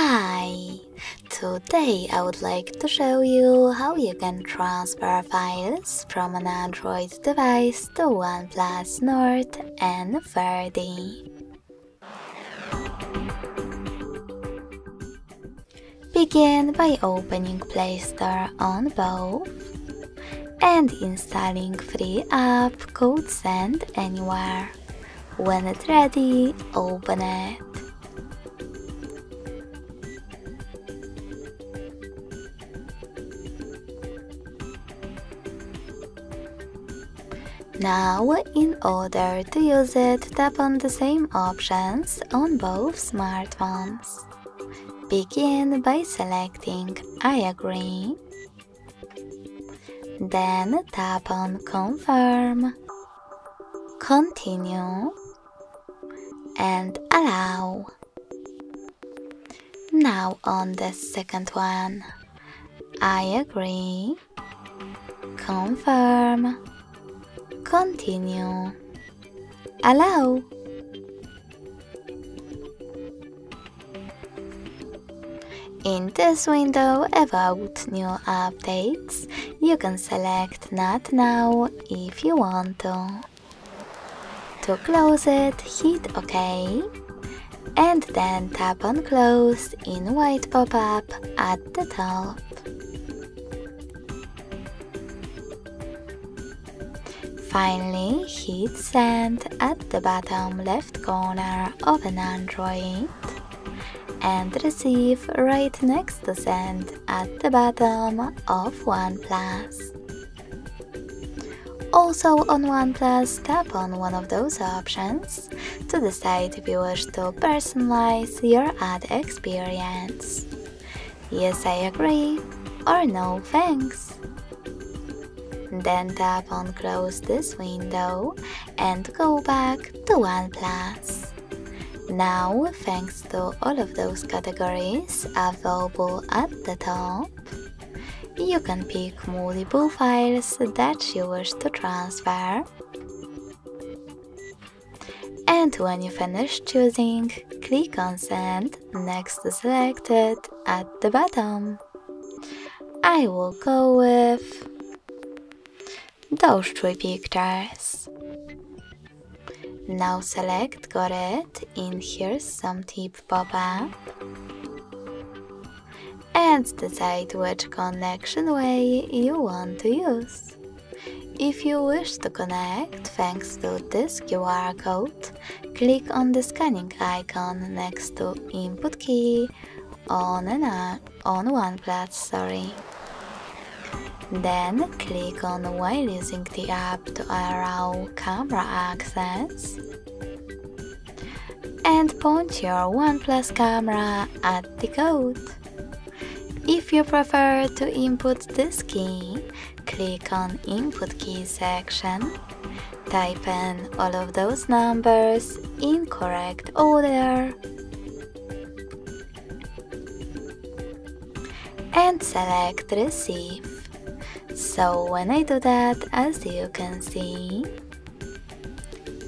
Hi! Today I would like to show you how you can transfer files from an Android device to OnePlus Nord N30. Begin by opening Play Store on both and installing free app called Send Anywhere. When it's ready, open it. Now, in order to use it, tap on the same options on both smartphones. Begin by selecting I agree. Then tap on Confirm, Continue, and Allow. Now on the second one, I agree, Confirm, Continue. Allow. In this window about new updates, you can select Not Now if you want to. To close it, hit OK and then tap on Close in white pop-up at the top. Finally, hit send at the bottom left corner of an Android and receive right next to send at the bottom of OnePlus. Also on OnePlus, tap on one of those options to decide if you wish to personalize your ad experience. Yes, I agree, or no thanks. Then tap on close this window and go back to OnePlus. Now, thanks to all of those categories available at the top, you can pick multiple files that you wish to transfer. And when you finish choosing, click on Send next to Selected at the bottom. I will go with those three pictures. Now select got it in here's some tip pop-up and decide which connection way you want to use. If you wish to connect thanks to this QR code, click on the scanning icon next to input key on, an, on OnePlus, sorry. Then click on while using the app to allow camera access and point your OnePlus camera at the code. If you prefer to input this key, click on Input Key section, type in all of those numbers in correct order and select Receive. So when I do that, as you can see,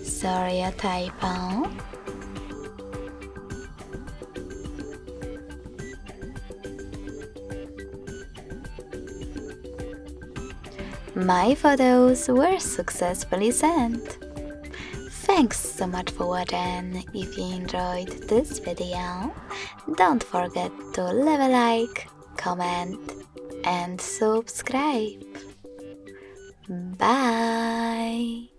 sorry a typo, my photos were successfully sent. Thanks so much for watching. If you enjoyed this video, don't forget to leave a like, comment and subscribe. Bye.